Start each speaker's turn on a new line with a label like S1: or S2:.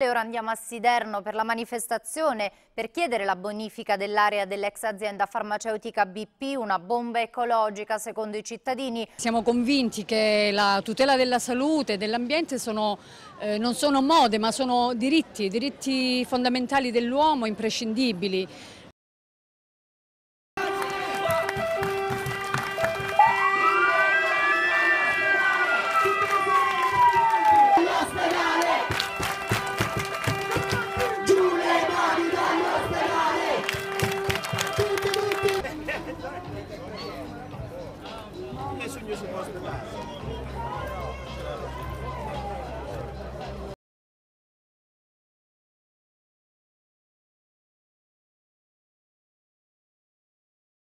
S1: E ora andiamo a Siderno per la manifestazione per chiedere la bonifica dell'area dell'ex azienda farmaceutica BP, una bomba ecologica secondo i cittadini.
S2: Siamo convinti che la tutela della salute e dell'ambiente eh, non sono mode ma sono diritti, diritti fondamentali dell'uomo imprescindibili.
S3: Jeśli nie, że można.